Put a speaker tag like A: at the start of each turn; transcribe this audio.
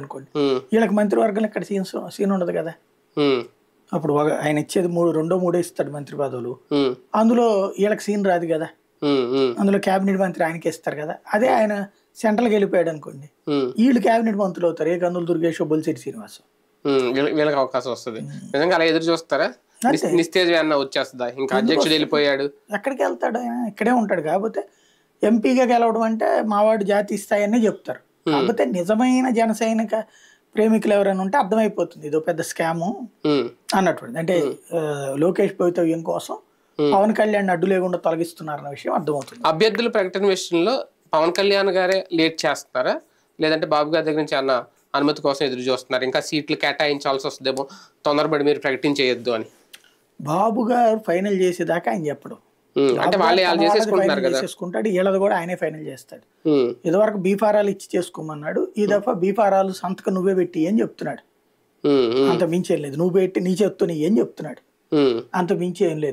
A: అనుకోండి. వీళ్ళకి మంత్రివర్గం ఇక్కడ సీన్ సీన్ ఉండదు కదా. అప్పుడు ఆయన ఇచ్చేది మూడు రెండో మూడో ఇస్తాడు మంత్రి పదవులు అందులో వీళ్ళకి సీన్ రాదు కదా. అందులో కేబినెట్ మంత్రి ఆయనకి ఇస్తారు కదా. అదే ఆయన సెంట్రల్కి వెళ్ళిపోయాడు అనుకోండి. వీళ్ళు కేబినెట్ మంత్రులు అవుతారు. ఏ కందులు దుర్గేష్ బొలిశెట్టి శ్రీనివాస్
B: వీళ్ళకి అవకాశం వస్తుంది. నిజంగా అలా ఎదురు చూస్తారా? నిస్- నిస్తేజ్ అన్న వచ్చేస్తుందా? ఇంకా అధ్యక్షుడు వెళ్ళిపోయాడు.
A: ఎక్కడికి వెళ్తాడు ఆయన? ఇక్కడే ఉంటాడు. కాకపోతే ఎంపీగా గెలవడం అంటే మావాడు జాతీయ స్థాయి అనే చెప్తారు. కాకపోతే నిజమైన జన సైనిక ప్రేమికులు ఎవరైనా ఉంటే అర్థమైపోతుంది. ఇదో పెద్ద స్కాము అన్నటువంటిది అంటే లోకేష్ భవితవ్యం కోసం పవన్ కళ్యాణ్ అడ్డు లేకుండా తొలగిస్తున్నారన్న విషయం అర్థమవుతుంది.
B: అభ్యర్థుల ప్రకటన విషయంలో పవన్ కళ్యాణ్ గారే లేట్ చేస్తున్నారా లేదంటే బాబు గారి దగ్గర నుంచి అన్న అనుమతి కోసం ఎదురు చూస్తున్నారు? ఇంకా సీట్లు కేటాయించాల్సి వస్తుందేమో తొందరపడి మీరు ప్రకటించేయొద్దు అని.
A: బాబు గారు ఫైనల్ చేసేదాకా ఆయన చెప్పడు.
B: అంటే వాళ్ళే చేసేసుకుంటున్నారు కదా.
A: చేసేసుకుంటాడు వీళ్ళది కూడా ఆయనే ఫైనల్ చేస్తాడు. ఇదివరకు బీఫారాలు ఇచ్చి చేసుకోమన్నాడు. ఈ దఫా బీఫారాలు సంతకం నువ్వే పెట్టి అని చెప్తున్నాడు. అంత మించి ఏం లేదు. నువ్వు పెట్టి నీ చేత్తో నీ ఏం చెప్తున్నాడు. అంత మించి ఏం లేదు.